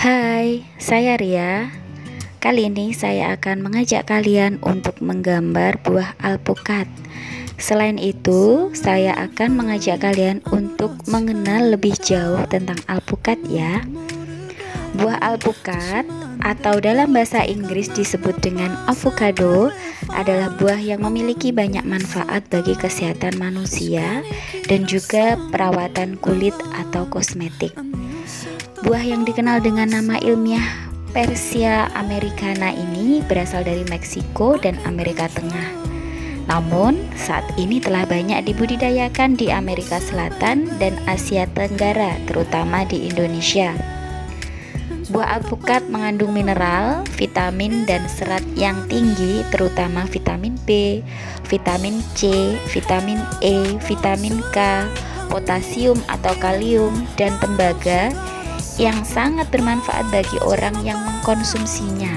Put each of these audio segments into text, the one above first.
Hai, saya Ria. Kali ini saya akan mengajak kalian untuk menggambar buah alpukat. Selain itu, saya akan mengajak kalian untuk mengenal lebih jauh tentang alpukat ya. Buah alpukat atau dalam bahasa Inggris disebut dengan avocado adalah buah yang memiliki banyak manfaat bagi kesehatan manusia dan juga perawatan kulit atau kosmetik. Buah yang dikenal dengan nama ilmiah Persia americana ini berasal dari Meksiko dan Amerika Tengah. Namun, saat ini telah banyak dibudidayakan di Amerika Selatan dan Asia Tenggara, terutama di Indonesia. Buah alpukat mengandung mineral, vitamin, dan serat yang tinggi, terutama vitamin B, vitamin C, vitamin E, vitamin K, potasium atau kalium, dan tembaga yang sangat bermanfaat bagi orang yang mengkonsumsinya.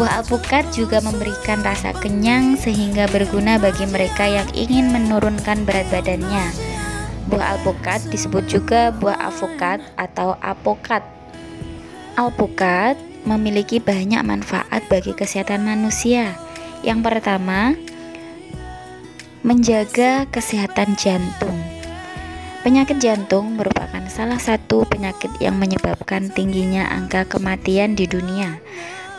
Buah alpukat juga memberikan rasa kenyang sehingga berguna bagi mereka yang ingin menurunkan berat badannya. Buah alpukat disebut juga buah avokat atau apokat Alpukat memiliki banyak manfaat bagi kesehatan manusia. Yang pertama, menjaga kesehatan jantung. Penyakit jantung merupakan salah satu penyakit yang menyebabkan tingginya angka kematian di dunia.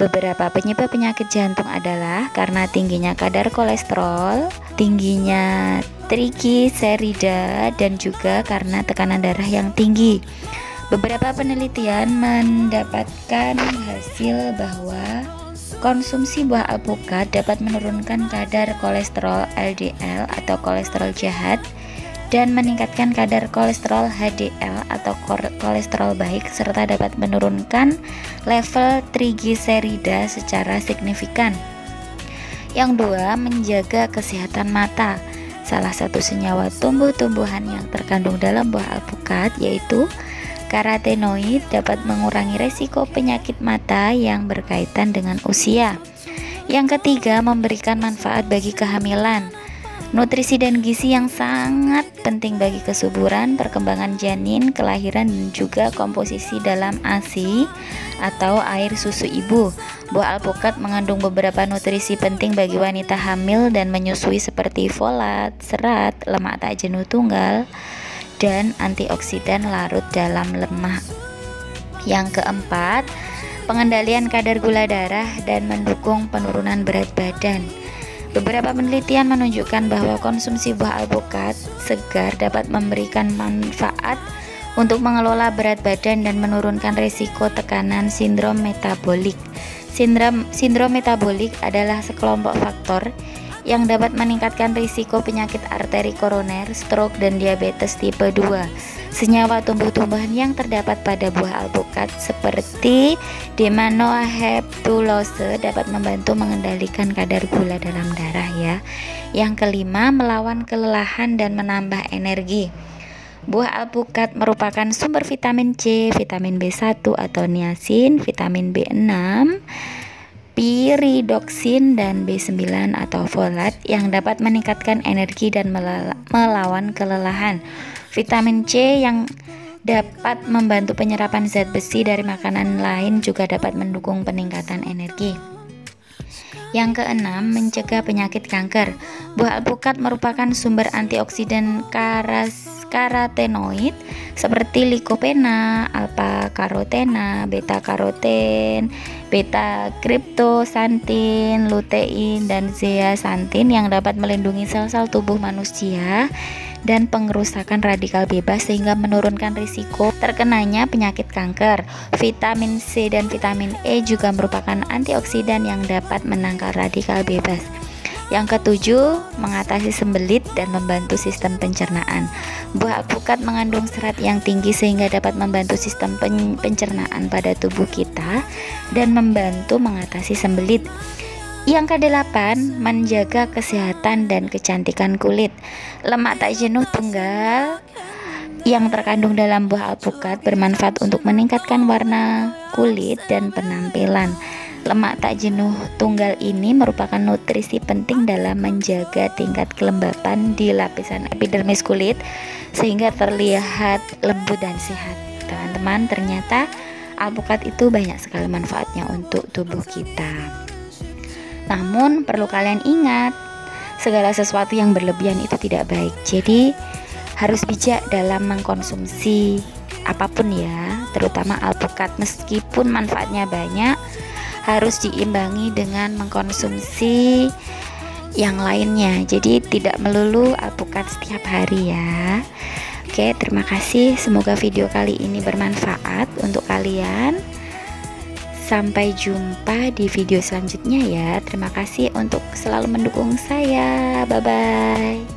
Beberapa penyebab penyakit jantung adalah karena tingginya kadar kolesterol, tingginya trigliserida, dan juga karena tekanan darah yang tinggi. Beberapa penelitian mendapatkan hasil bahwa konsumsi buah alpukat dapat menurunkan kadar kolesterol LDL atau kolesterol jahat dan meningkatkan kadar kolesterol HDL atau kolesterol baik serta dapat menurunkan level trigliserida secara signifikan. Yang dua, menjaga kesehatan mata. Salah satu senyawa tumbuh-tumbuhan yang terkandung dalam buah alpukat yaitu Karotenoid dapat mengurangi resiko penyakit mata yang berkaitan dengan usia. Yang ketiga, memberikan manfaat bagi kehamilan. Nutrisi dan gizi yang sangat penting bagi kesuburan, perkembangan janin, kelahiran, dan juga komposisi dalam ASI atau air susu ibu. Buah alpukat mengandung beberapa nutrisi penting bagi wanita hamil dan menyusui seperti folat, serat, lemak tak jenuh tunggal, dan antioksidan larut dalam lemak. Yang keempat, pengendalian kadar gula darah dan mendukung penurunan berat badan. Beberapa penelitian menunjukkan bahwa konsumsi buah alpukat segar dapat memberikan manfaat untuk mengelola berat badan dan menurunkan risiko tekanan sindrom metabolik. Sindrom, sindrom metabolik adalah sekelompok faktor yang dapat meningkatkan risiko penyakit arteri koroner, stroke, dan diabetes tipe 2. Senyawa tumbuh-tumbuhan yang terdapat pada buah alpukat seperti demanoheptulose dapat membantu mengendalikan kadar gula dalam darah ya. Yang kelima, melawan kelelahan dan menambah energi. Buah alpukat merupakan sumber vitamin C, vitamin B1 atau niacin, vitamin B6, piridoksin dan B9 atau folat yang dapat meningkatkan energi dan melawan kelelahan. Vitamin C yang dapat membantu penyerapan zat besi dari makanan lain juga dapat mendukung peningkatan energi. Yang keenam, mencegah penyakit kanker. Buah alpukat merupakan sumber antioksidan karas karotenoid seperti likopena, alpha karotena, beta karoten, beta kriptosantin, lutein, dan zeaxanthin yang dapat melindungi sel-sel tubuh manusia dan pengerusakan radikal bebas sehingga menurunkan risiko terkenanya penyakit kanker. Vitamin C dan vitamin E juga merupakan antioksidan yang dapat menangkal radikal bebas. Yang ketujuh, mengatasi sembelit dan membantu sistem pencernaan. Buah alpukat mengandung serat yang tinggi sehingga dapat membantu sistem pen pencernaan pada tubuh kita dan membantu mengatasi sembelit. Yang kedelapan, menjaga kesehatan dan kecantikan kulit. Lemak tak jenuh tunggal yang terkandung dalam buah alpukat bermanfaat untuk meningkatkan warna kulit dan penampilan. Lemak tak jenuh tunggal ini merupakan nutrisi penting dalam menjaga tingkat kelembapan di lapisan epidermis kulit sehingga terlihat lembut dan sehat. teman-teman ternyata alpukat itu banyak sekali manfaatnya untuk tubuh kita. Namun perlu kalian ingat segala sesuatu yang berlebihan itu tidak baik. Jadi harus bijak dalam mengkonsumsi apa pun ya terutama alpukat. Meskipun manfaatnya banyak harus diimbangi dengan mengkonsumsi yang lainnya. Jadi tidak melulu alpukat setiap hari ya. Oke terima kasih. Semoga video kali ini bermanfaat untuk kalian. Sampai jumpa di video selanjutnya ya. Terima kasih untuk selalu mendukung saya. Bye bye